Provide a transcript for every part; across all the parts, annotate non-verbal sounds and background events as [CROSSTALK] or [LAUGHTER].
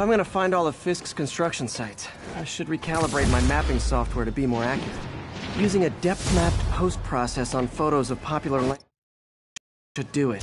I'm gonna find all of Fisk's construction sites, I should recalibrate my mapping software to be more accurate. Using a depth-mapped post-process on photos of popular land should do it.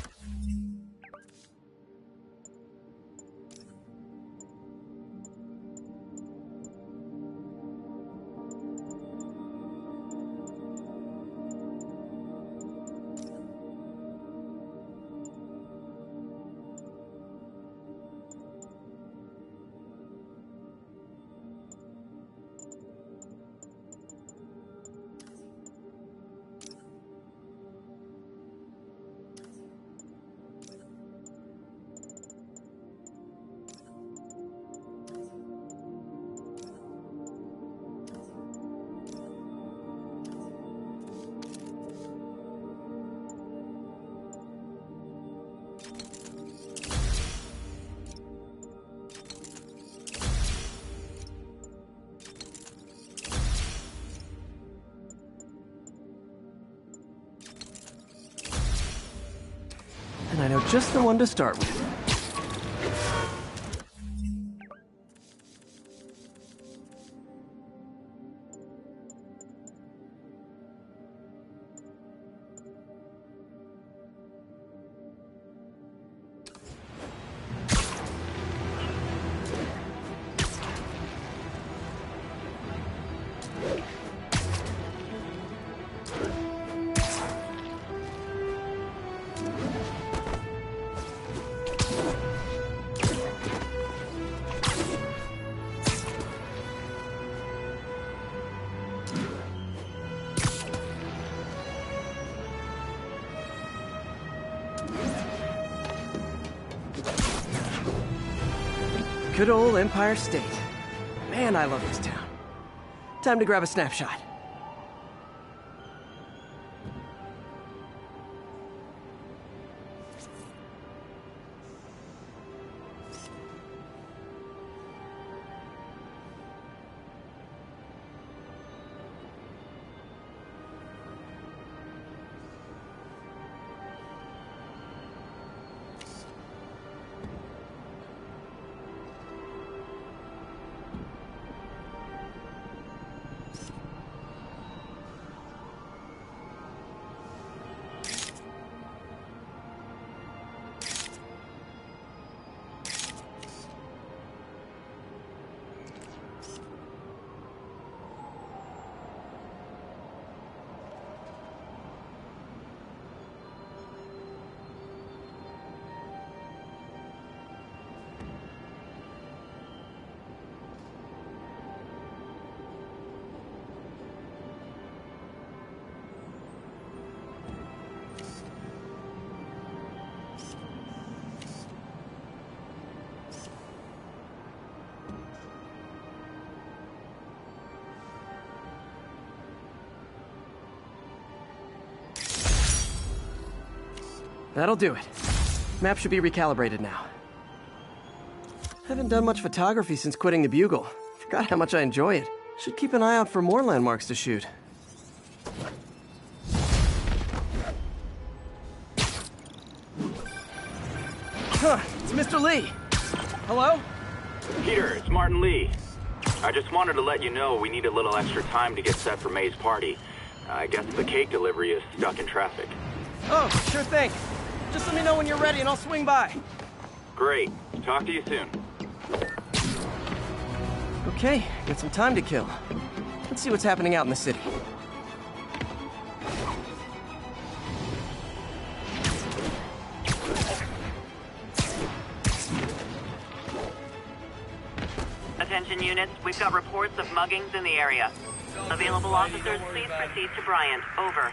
Just the one to start with. Good old Empire State. Man, I love this town. Time to grab a snapshot. That'll do it. Map should be recalibrated now. Haven't done much photography since quitting the Bugle. Forgot how much I enjoy it. Should keep an eye out for more landmarks to shoot. Huh, it's Mr. Li. Hello? Peter, it's Martin Li. I just wanted to let you know we need a little extra time to get set for May's party. I guess the cake delivery is stuck in traffic. Oh, sure thing. Just let me know when you're ready and I'll swing by. Great. Talk to you soon. Okay, got some time to kill. Let's see what's happening out in the city. Attention units, we've got reports of muggings in the area. Available officers, please proceed to Bryant. Over.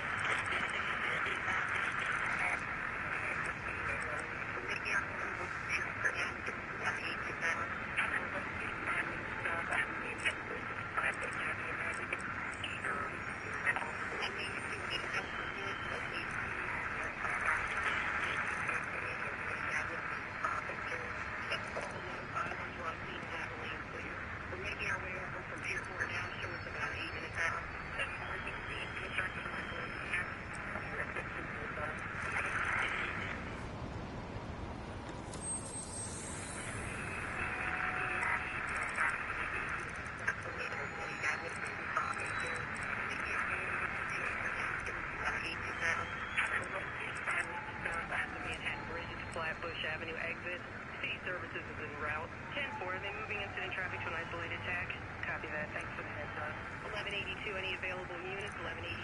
Flatbush Avenue exit. City services is en route. 10-4, then moving incident traffic to an isolated tag. Copy that. Thanks for the heads up. 1182, any available units? 1182.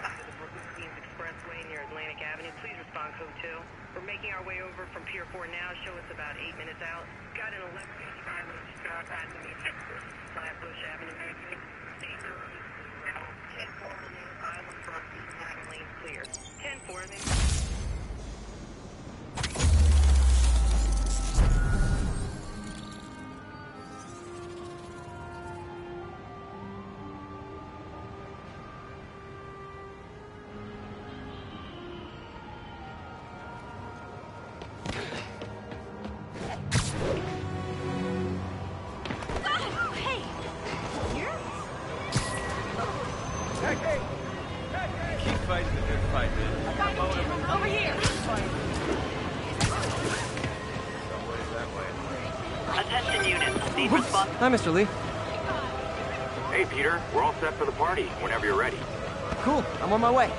Side of the Brooklyn Queens Expressway near Atlantic Avenue. Please respond code 2. We're making our way over from Pier 4 now. Show us about 8 minutes out. Got an 1185 minutes stop at the Flatbush Avenue Hi, Mr. Li. Hey, Peter, we're all set for the party whenever you're ready. Cool, I'm on my way.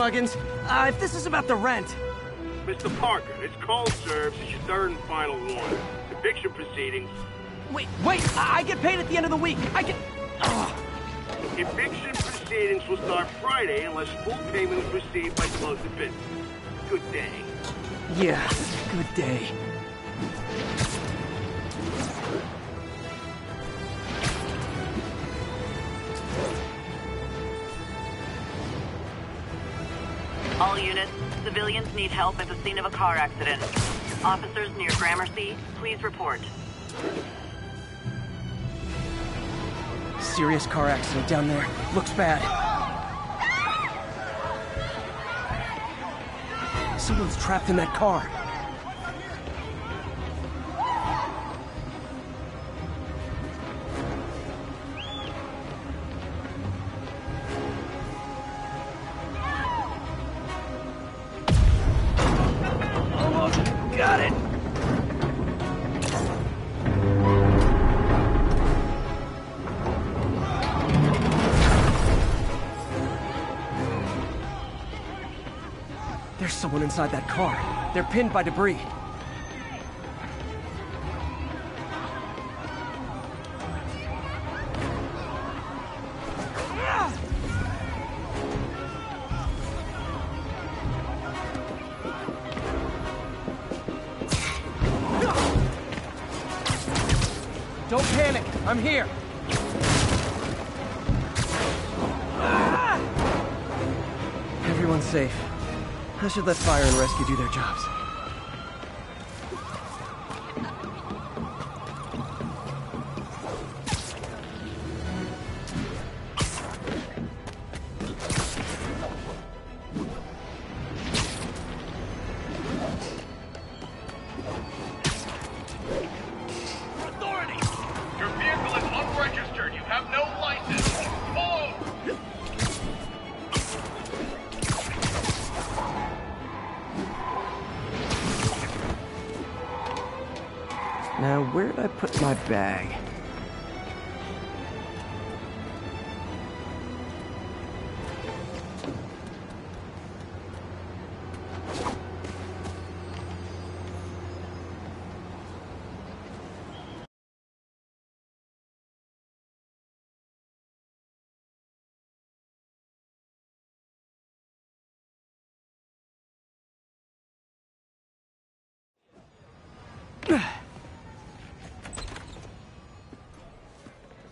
Muggins. Uh, if this is about the rent, Mr. Parker, this call serves as your third and final warning. Eviction proceedings. wait, wait, I, I get paid at the end of the week. I get. Ugh. Eviction proceedings will start Friday unless full payment is received by close of business. Good day. Yeah, good day. Civilians need help at the scene of a car accident. Officers near Gramercy, please report. Serious car accident down there. Looks bad. Someone's trapped in that car. Car. They're pinned by debris. Should let fire and rescue do their jobs. Put my bag?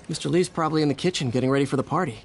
Mr. Li's probably in the kitchen getting ready for the party.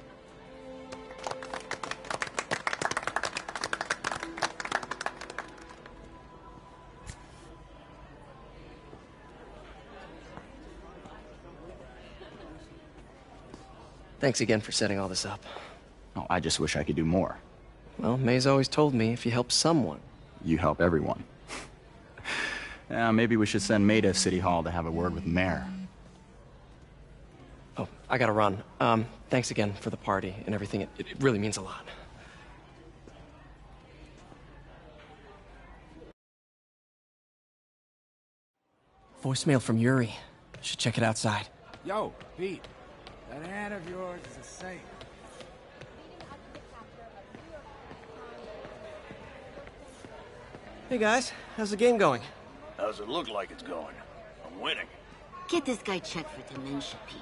Thanks again for setting all this up. Oh, I just wish I could do more. Well, May's always told me if you help someone. You help everyone. [LAUGHS] yeah, maybe we should send May to City Hall to have a word with mayor. Oh, I gotta run. Um, thanks again for the party and everything. It, it really means a lot. Voicemail from Yuri. Should check it outside. Yo, Pete. That hand of yours is a saint. Hey guys, how's the game going? How's it look like it's going? I'm winning. Get this guy checked for dementia, Pete.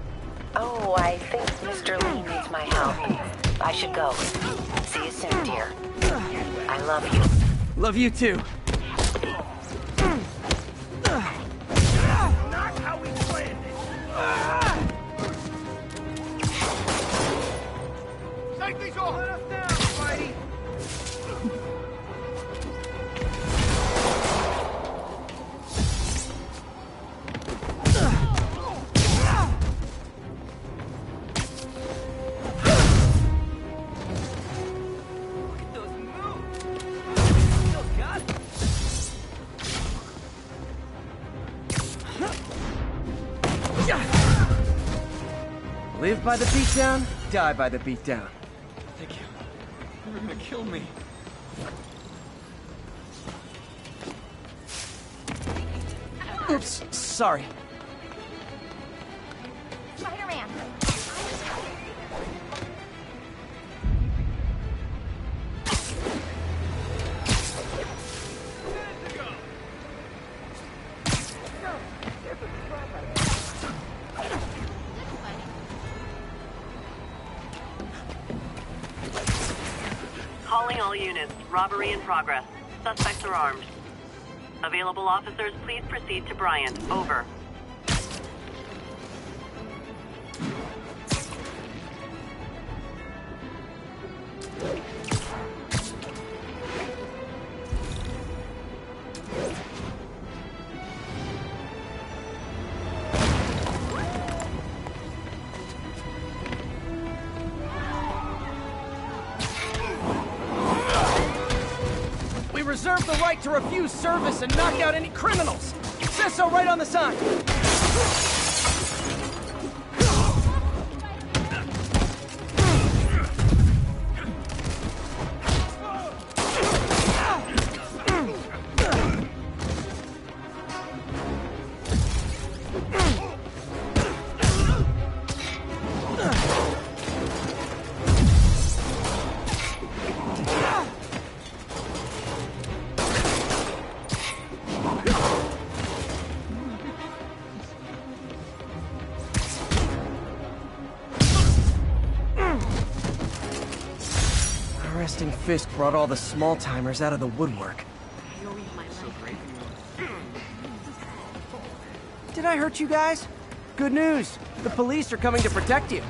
Oh, I think Mr. Li needs my help. I should go. See you soon, dear. I love you. Love you too. Not how we planned it. Take these all. Live by the beatdown, die by the beatdown. Thank you. You were gonna kill me. Oops, sorry. Robbery in progress. Suspects are armed. Available officers, please proceed to Bryant. Over. To refuse service and knock out any criminals. Says so right on the sign. Fisk brought all the small timers out of the woodwork. Did I hurt you guys? Good news. The police are coming to protect you.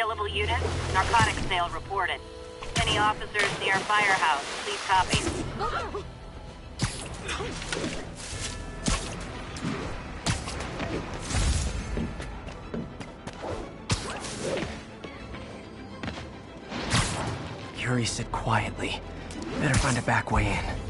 Available units. Narcotics sale reported. Any officers near firehouse, please copy. Yuri said quietly. Better find a back way in.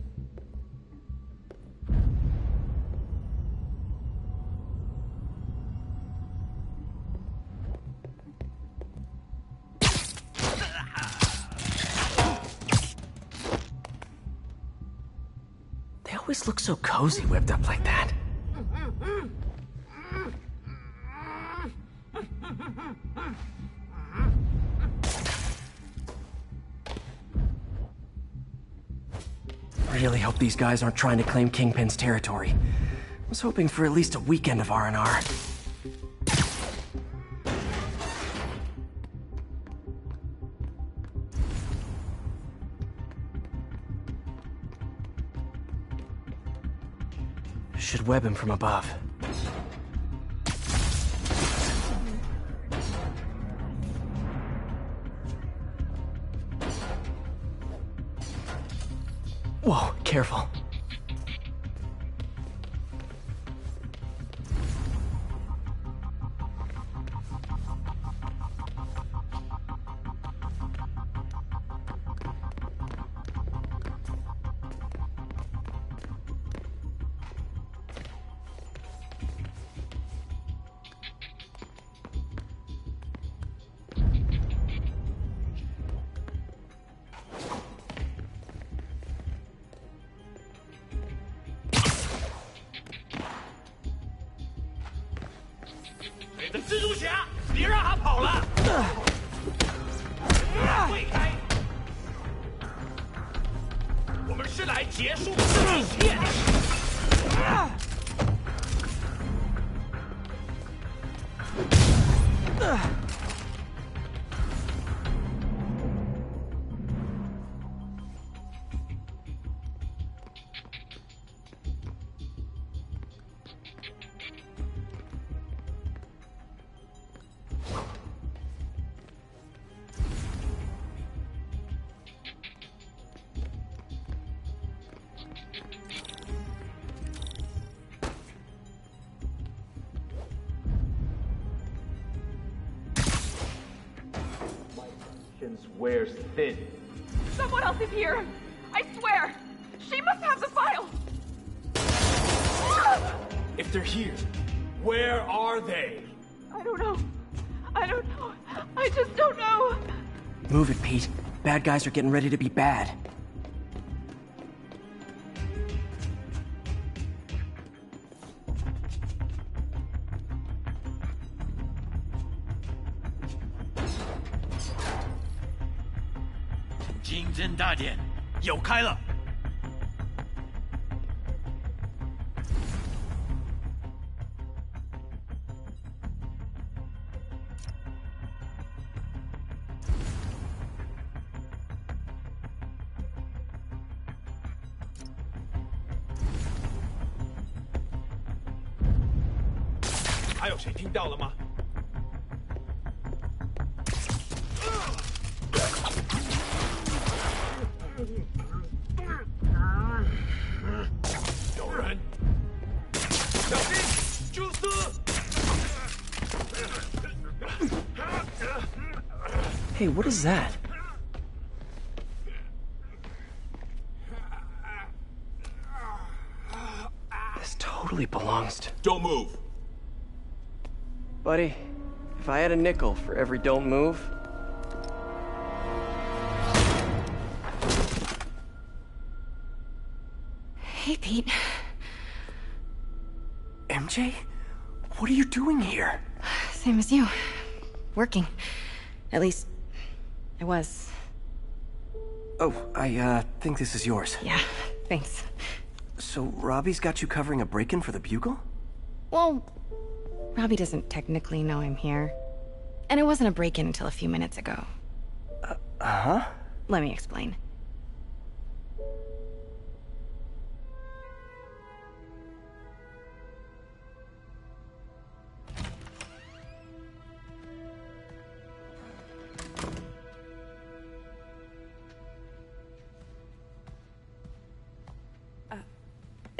Always look so cozy whipped up like that. Really hope these guys aren't trying to claim Kingpin's territory. I was hoping for at least a weekend of R&R. Should web him from above. Wears thin. Someone else is here! I swear! She must have the file! Ah! If they're here, where are they? I don't know. I don't know. I just don't know. Move it, Pete. Bad guys are getting ready to be bad. 有开了。还有谁听到了吗？What is that? This totally belongs to... Don't move. Buddy, if I had a nickel for every don't move... Hey, Pete. MJ? What are you doing here? Same as you. Working. At least, I was. Oh, I, uh, think this is yours. Yeah, thanks. So, Robbie's got you covering a break-in for the Bugle? Well, Robbie doesn't technically know I'm here. And it wasn't a break-in until a few minutes ago. Uh-huh? Let me explain.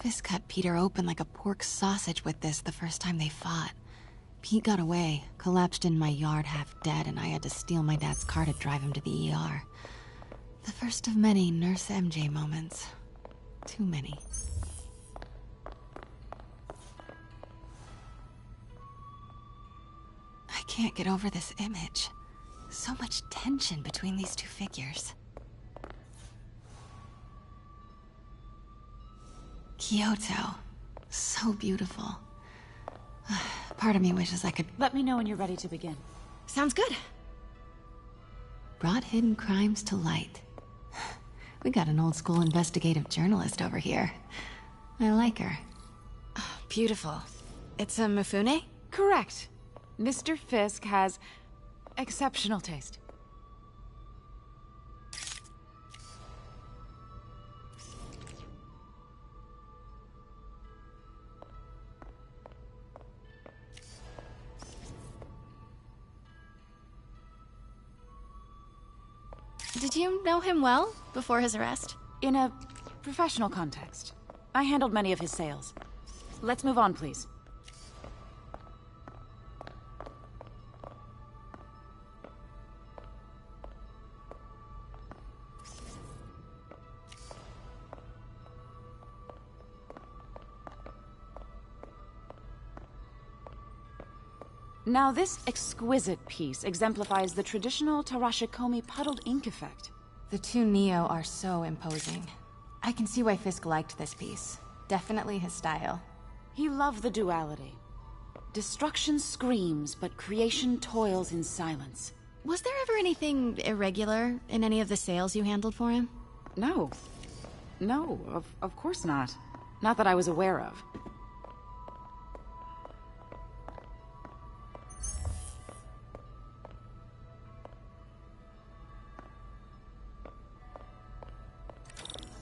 Fisk cut Peter open like a pork sausage with this the first time they fought. Pete got away, collapsed in my yard half dead, and I had to steal my dad's car to drive him to the ER. The first of many Nurse MJ moments. Too many. I can't get over this image. So much tension between these two figures. Kyoto. So beautiful. [SIGHS] Part of me wishes I could... Let me know when you're ready to begin. Sounds good. Brought hidden crimes to light. [SIGHS] We got an old school investigative journalist over here. I like her. Oh, [SIGHS] beautiful. It's a Mifune? Correct. Mr. Fisk has exceptional taste. Know him well before his arrest? In a professional context. I handled many of his sales. Let's move on, please. Now this exquisite piece exemplifies the traditional Tarashikomi puddled ink effect. The two Nio are so imposing. I can see why Fisk liked this piece. Definitely his style. He loved the duality. Destruction screams, but creation toils in silence. Was there ever anything irregular in any of the sales you handled for him? No. No, of, of course not. Not that I was aware of.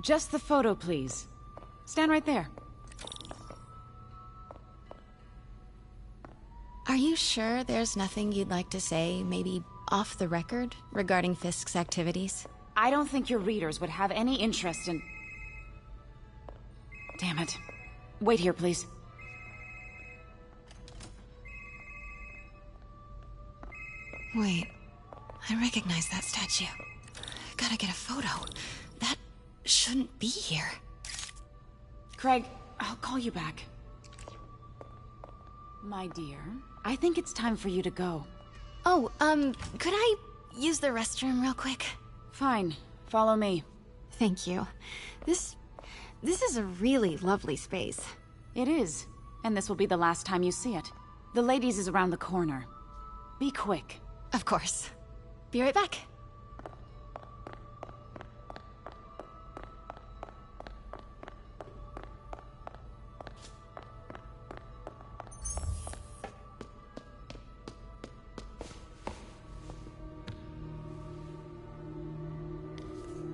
Just the photo, please. Stand right there. Are you sure there's nothing you'd like to say, maybe off the record, regarding Fisk's activities? I don't think your readers would have any interest in... Damn it. Wait here, please. Wait. I recognize that statue. Gotta get a photo. Shouldn't be here. Craig, I'll call you back. My dear, I think it's time for you to go. Oh, um, could I use the restroom real quick? Fine. Follow me. Thank you. This... this is a really lovely space. It is. And this will be the last time you see it. The ladies is around the corner. Be quick. Of course. Be right back.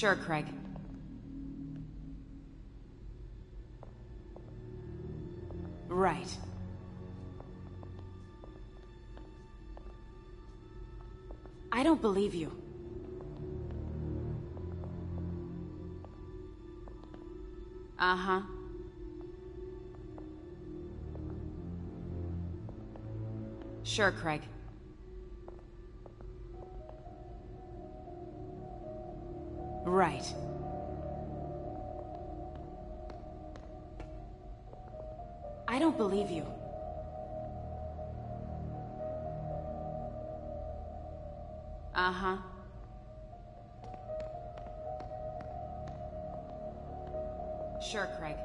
Sure, Craig. Right. I don't believe you. Uh-huh. Sure, Craig. Right. I don't believe you. Uh-huh. Sure, Craig.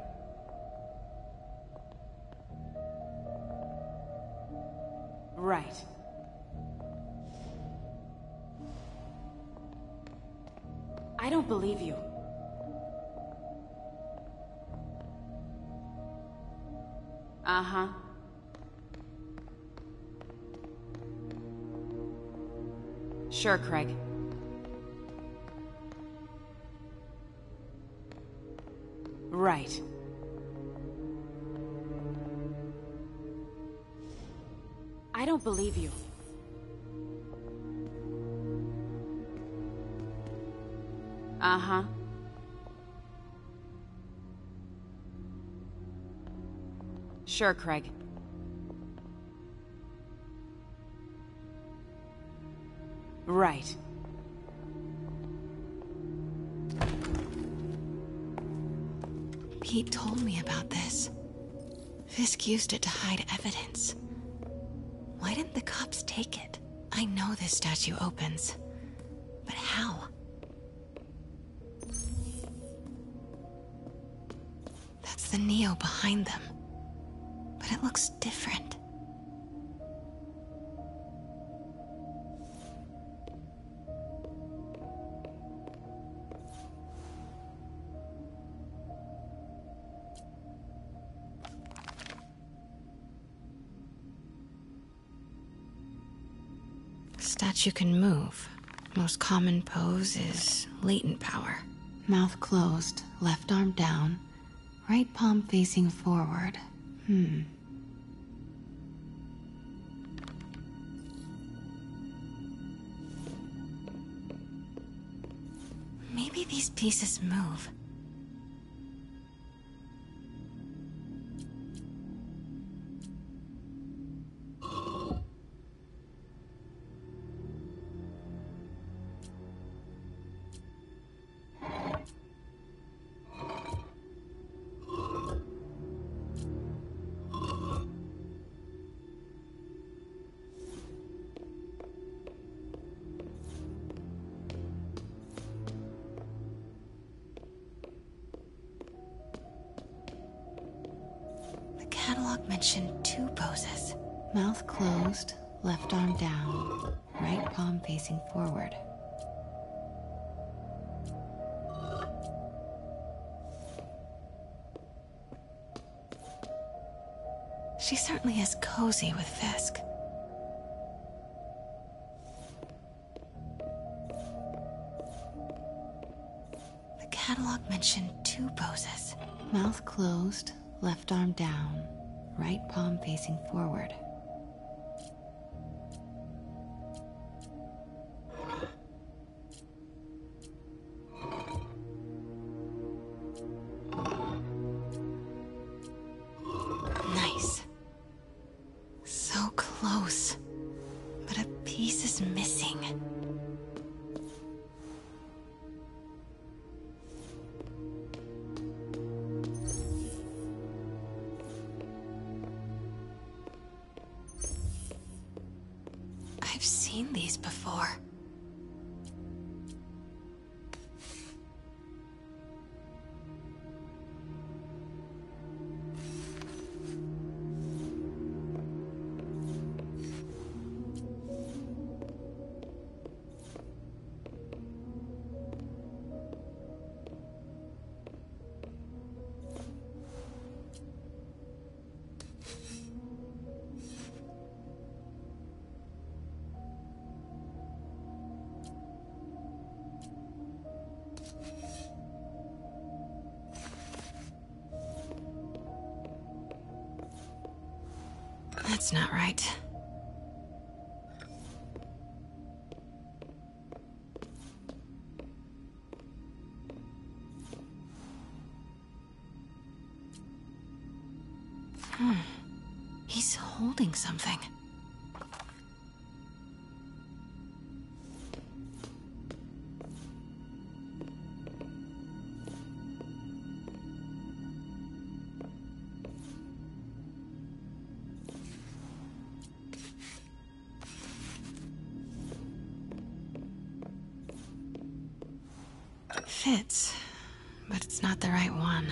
Right. I don't believe you. Uh-huh. Sure, Craig. Right. I don't believe you. Uh-huh. Sure, Craig. Right. Pete told me about this. Fisk used it to hide evidence. Why didn't the cops take it? I know this statue opens. But how? Nio behind them. But it looks different. Statue can move. Most common pose is latent power. Mouth closed, left arm down, right palm facing forward. Hmm. Maybe these pieces move. Mouth closed, left arm down, right palm facing forward. She certainly is cozy with Fisk. The catalog mentioned two poses. Mouth closed, left arm down, right palm facing forward. Fits, but it's not the right one.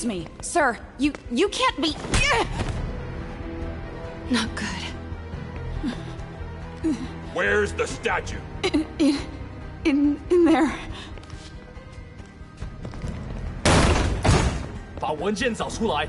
Excuse me, sir. You you can't be. Not good. Where's the statue? In in in, in there. 把文件找出来。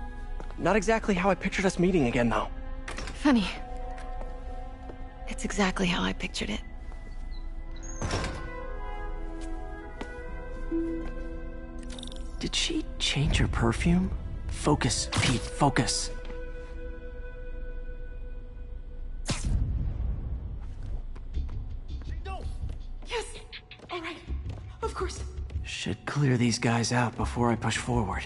Not exactly how I pictured us meeting again, though. Funny. It's exactly how I pictured it. Did she change her perfume? Focus, Pete, focus. Yes. All right. Of course. Should clear these guys out before I push forward.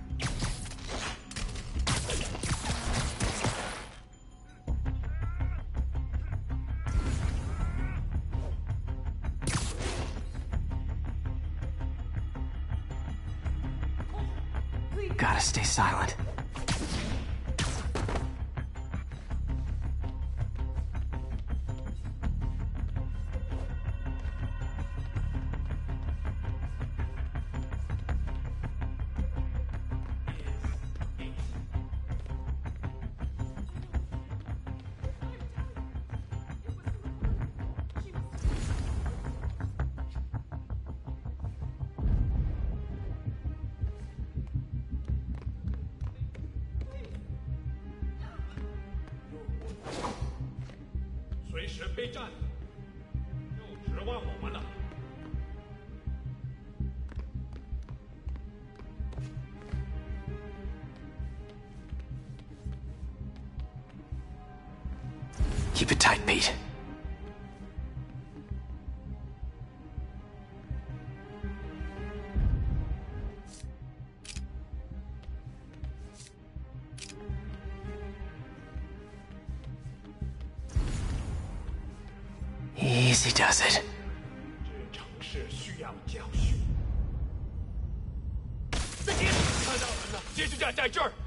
should be. Jack, Jack, Jack.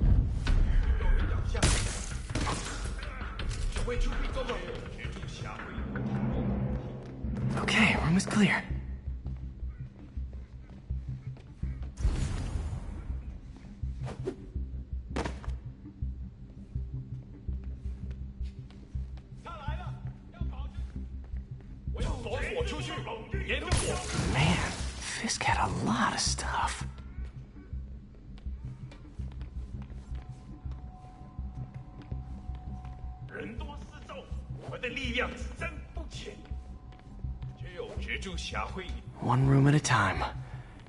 One room at a time.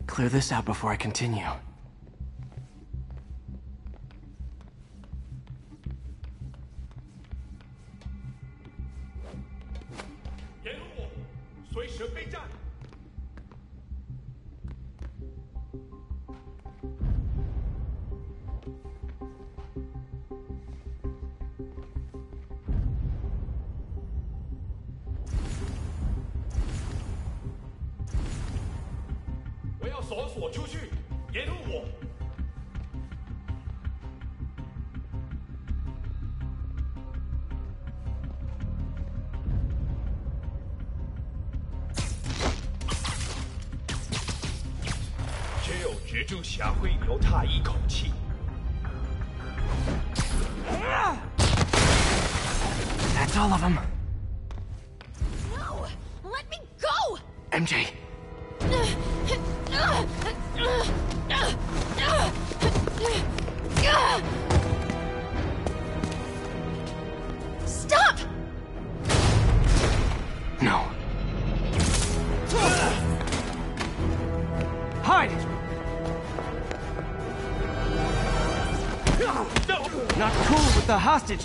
Clear this out before I continue. 锁锁出去，掩护。只有蜘蛛侠会留他一口气。That's all of them.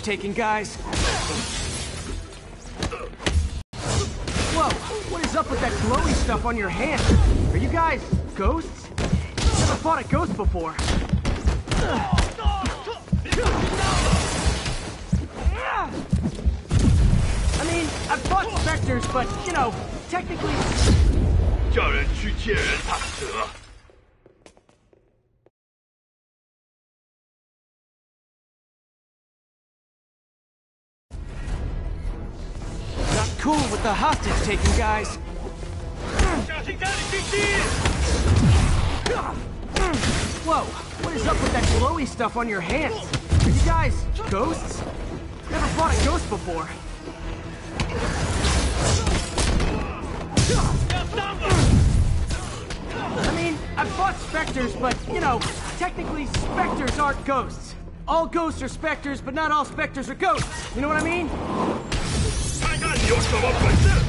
the hostage taking, guys. Whoa, what is up with that glowy stuff on your hand? Are you guys ghosts? Never fought a ghost before. I mean, I've fought specters, but, you know, technically... 叫人去见人打折。 stuff on your hands. Are you guys ghosts? Never fought a ghost before. I mean, I've fought specters, but, you know, technically specters aren't ghosts. All ghosts are specters, but not all specters are ghosts. You know what I mean? Up like this!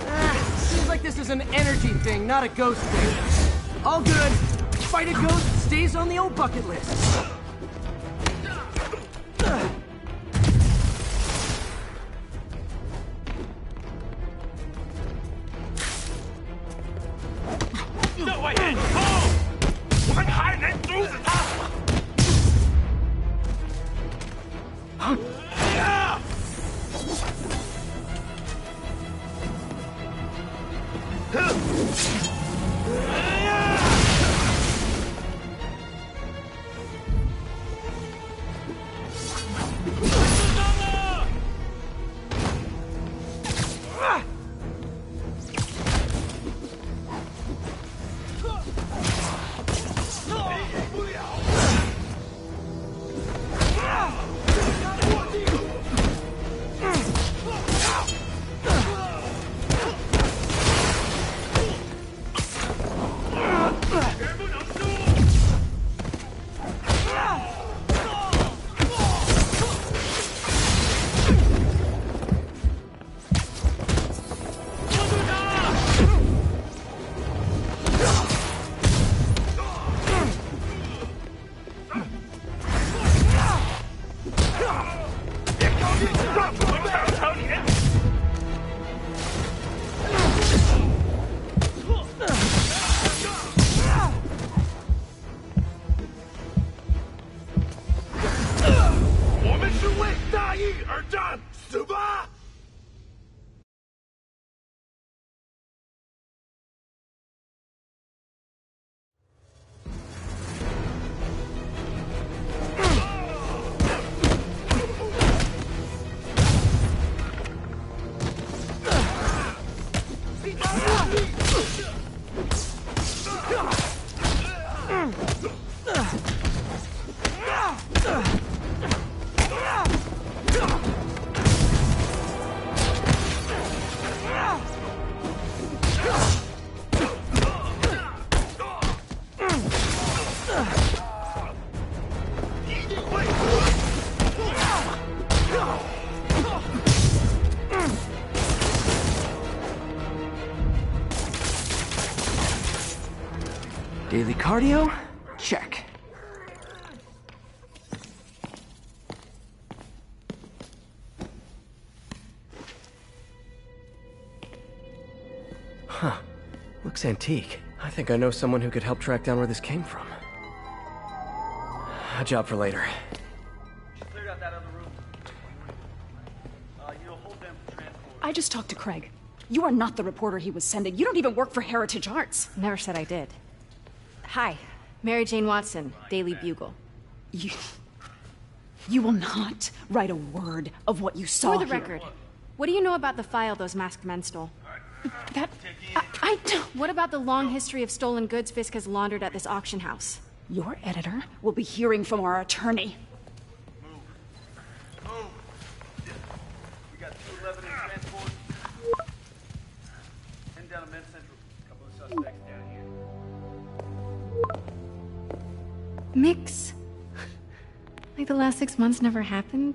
Ah, seems like this is an energy thing, not a ghost thing. All good. Fight a ghost stays on the old bucket list. Yeah. Antique. I think I know someone who could help track down where this came from. A job for later. I just talked to Craig. You are not the reporter he was sending. You don't even work for Heritage Arts. Never said I did. Hi, Mary Jane Watson, Daily Bugle. You. You will not write a word of what you saw. For the here. record, what do you know about the file those masked men stole? That. I, I don't. What about the long history of stolen goods Fisk has laundered at this auction house? Your editor will be hearing from our attorney. We got 211 in transport. Heading down to Med Central. Couple of suspects down here. Mix. like the last six months never happened?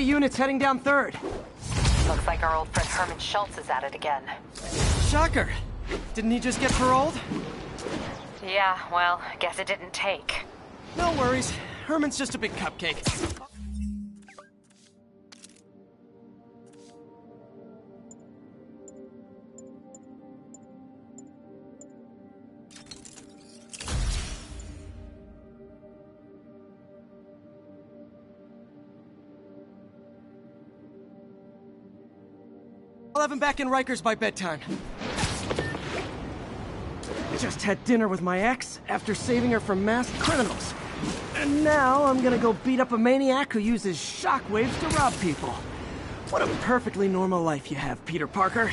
The units heading down third? Looks like our old friend Herman Schultz is at it again. Shocker. Didn't he just get paroled? Yeah, well, guess it didn't take. No worries. Herman's just a big cupcake. Have him back in Rikers by bedtime. Just had dinner with my ex after saving her from masked criminals. And now I'm gonna go beat up a maniac who uses shockwaves to rob people. What a perfectly normal life you have, Peter Parker.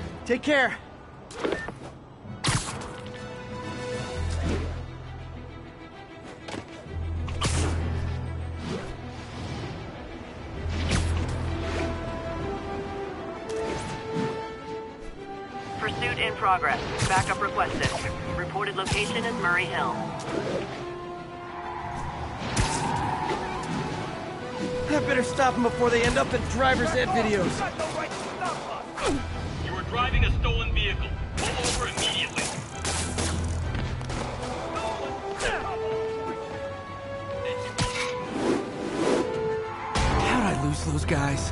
Take care. Pursuit in progress. Backup requested. Reported location is Murray Hill. I better stop them before they end up in driver's ed videos. Driving a stolen vehicle. Pull over immediately. How'd I lose those guys?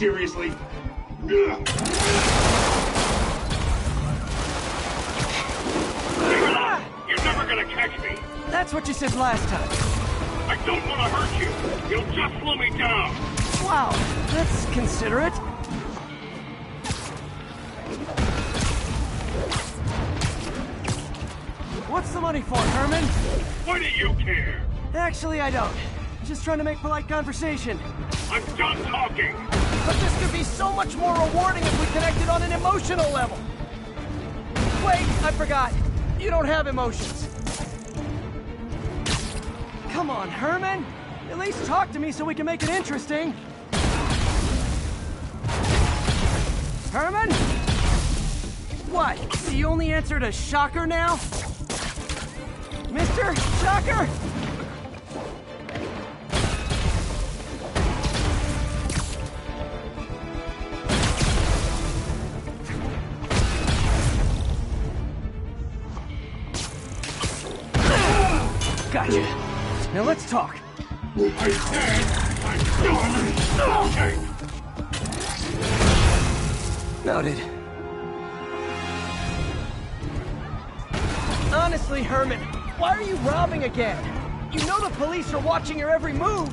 Seriously? You're never gonna catch me. That's what you said last time. I don't want to hurt you. You'll just slow me down. Wow, that's considerate. What's the money for, Herman? Why do you care? Actually, I don't. Just trying to make polite conversation. I'm done talking! But this could be so much more rewarding if we connected on an emotional level. Wait, I forgot. You don't have emotions. Come on, Herman. At least talk to me so we can make it interesting. Herman? What? You only answered a shocker now? Mr. Shocker? Talk. I said I'm done talking! Noted. Honestly, Herman, why are you robbing again? You know the police are watching your every move.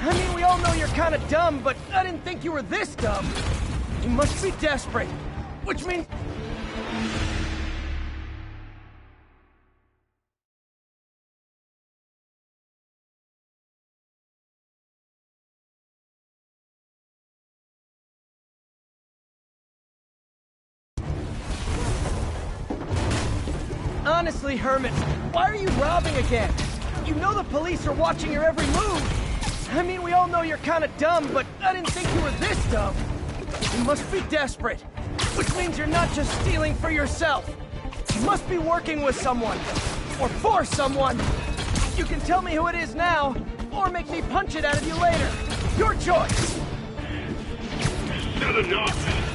I mean, we all know you're kind of dumb, but I didn't think you were this dumb. You must be desperate. Which means... Honestly, Herman, why are you robbing again? You know the police are watching your every move. I mean, we all know you're kind of dumb, but I didn't think you were this dumb. You must be desperate, which means you're not just stealing for yourself. You must be working with someone, or for someone. You can tell me who it is now, or make me punch it out of you later. Your choice. Enough!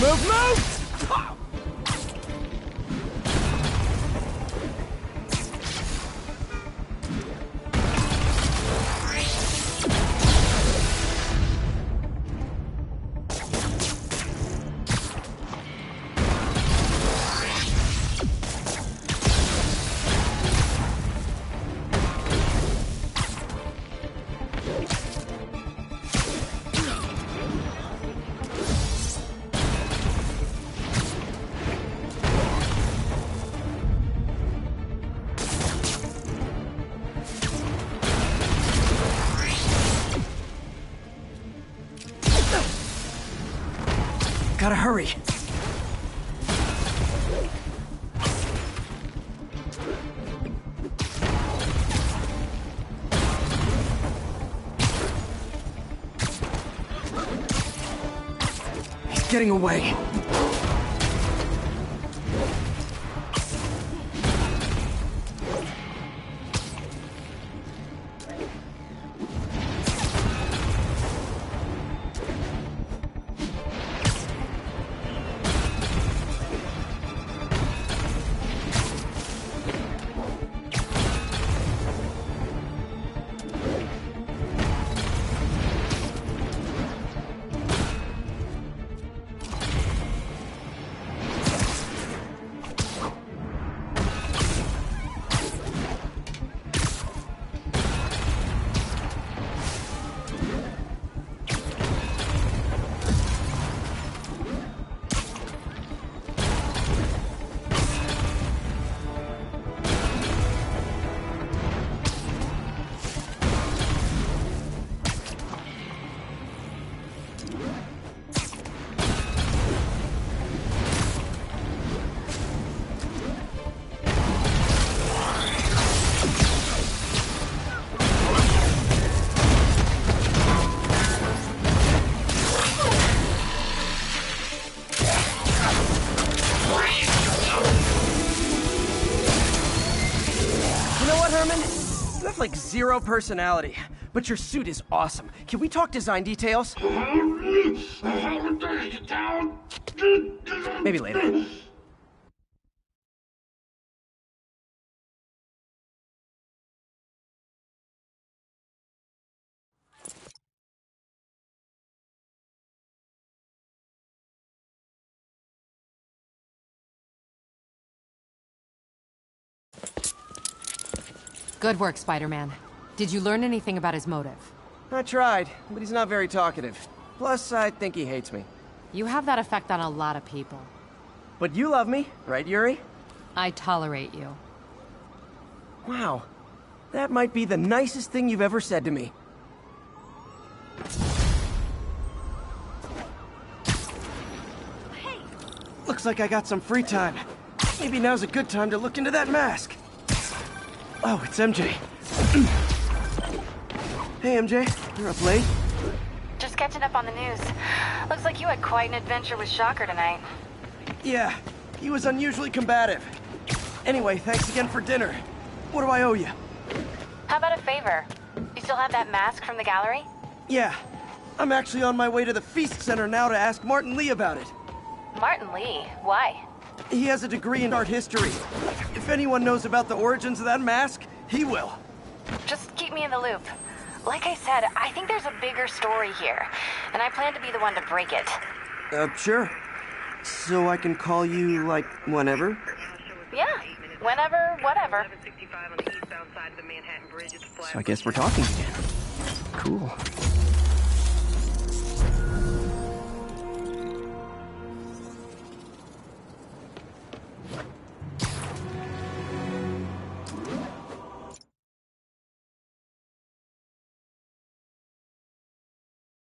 Move, move, Gotta hurry. He's getting away. Zero personality, but your suit is awesome. Can we talk design details? Maybe later. Good work, Spider-Man. Did you learn anything about his motive? I tried, but he's not very talkative. Plus, I think he hates me. You have that effect on a lot of people. But you love me, right, Yuri? I tolerate you. Wow. That might be the nicest thing you've ever said to me. Hey. Looks like I got some free time. Maybe now's a good time to look into that mask. Oh, it's MJ. hey, MJ. You're up late? Just catching up on the news. Looks like you had quite an adventure with Shocker tonight. Yeah, he was unusually combative. Anyway, thanks again for dinner. What do I owe you? How about a favor? You still have that mask from the gallery? Yeah, I'm actually on my way to the Feast Center now to ask Martin Li about it. Martin Li? Why? He has a degree in art history. If anyone knows about the origins of that mask, he will. Just keep me in the loop. Like I said, I think there's a bigger story here, and I plan to be the one to break it. Uh, sure. So I can call you, like, whenever? Yeah, whenever, whatever. So I guess we're talking again. Cool.